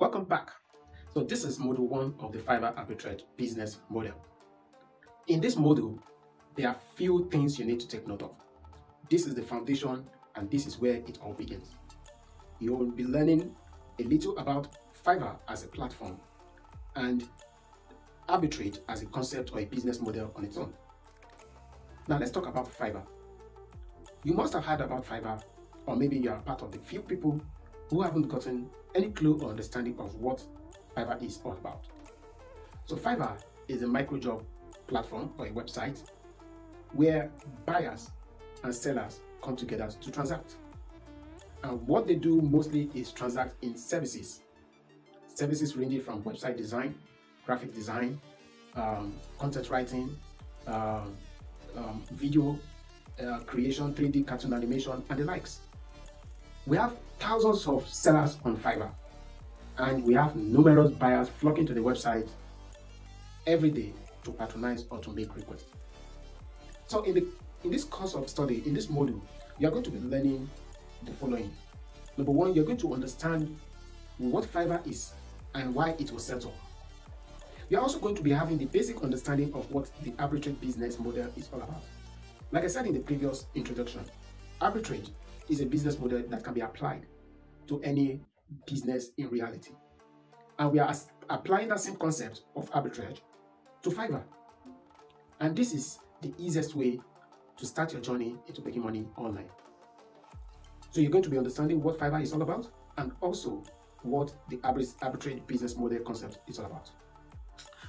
Welcome back. So this is module one of the Fiverr Arbitrage business model. In this module, there are few things you need to take note of. This is the foundation and this is where it all begins. You will be learning a little about Fiverr as a platform and arbitrage as a concept or a business model on its own. Now let's talk about Fiverr. You must have heard about Fiverr or maybe you are part of the few people who haven't gotten any clue or understanding of what Fiverr is all about. So Fiverr is a micro job platform or a website where buyers and sellers come together to transact. And what they do mostly is transact in services. Services ranging from website design, graphic design, um, content writing, um, um, video uh, creation, 3D cartoon animation, and the likes. We have thousands of sellers on Fiverr and we have numerous buyers flocking to the website every day to patronize or to make requests. So in the in this course of study, in this module, you are going to be learning the following. Number one, you're going to understand what Fiverr is and why it was set up. You're also going to be having the basic understanding of what the arbitrage business model is all about. Like I said in the previous introduction, arbitrage is a business model that can be applied to any business in reality. And we are applying that same concept of arbitrage to Fiverr. And this is the easiest way to start your journey into making money online. So you're going to be understanding what Fiverr is all about and also what the arbitrage business model concept is all about.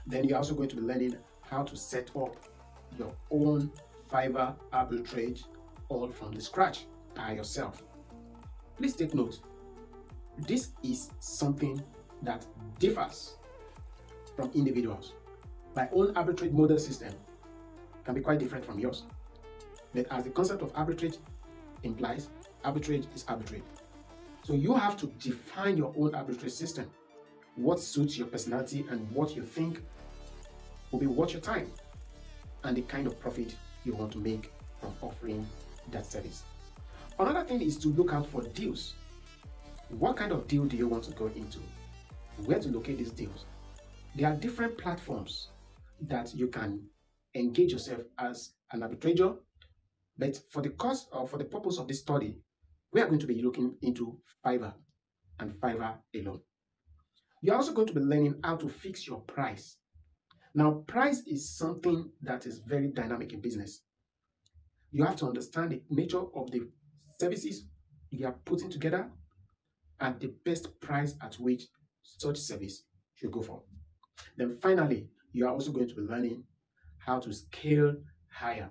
Then you're also going to be learning how to set up your own Fiverr arbitrage all from the scratch by yourself. Please take note, this is something that differs from individuals. My own arbitrage model system can be quite different from yours. But as the concept of arbitrage implies, arbitrage is arbitrage. So you have to define your own arbitrage system. What suits your personality and what you think will be worth your time and the kind of profit you want to make from offering that service. Another thing is to look out for deals. What kind of deal do you want to go into? Where to locate these deals? There are different platforms that you can engage yourself as an arbitrator, but for the cost or for the purpose of this study, we are going to be looking into Fiverr and Fiverr alone. You're also going to be learning how to fix your price. Now, price is something that is very dynamic in business. You have to understand the nature of the services you are putting together and the best price at which such service should go for. Then finally, you are also going to be learning how to scale higher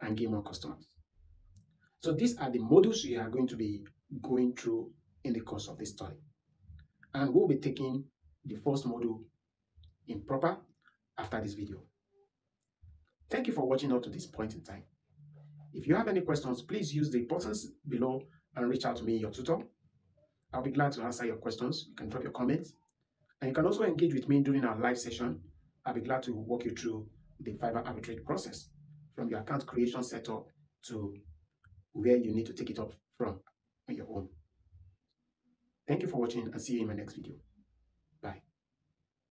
and gain more customers. So these are the modules you are going to be going through in the course of this study. And we'll be taking the first module in proper after this video. Thank you for watching up to this point in time. If you have any questions, please use the buttons below and reach out to me, your tutor. I'll be glad to answer your questions. You can drop your comments. And you can also engage with me during our live session. I'll be glad to walk you through the Fiverr arbitrage process from your account creation setup to where you need to take it up from on your own. Thank you for watching and see you in my next video.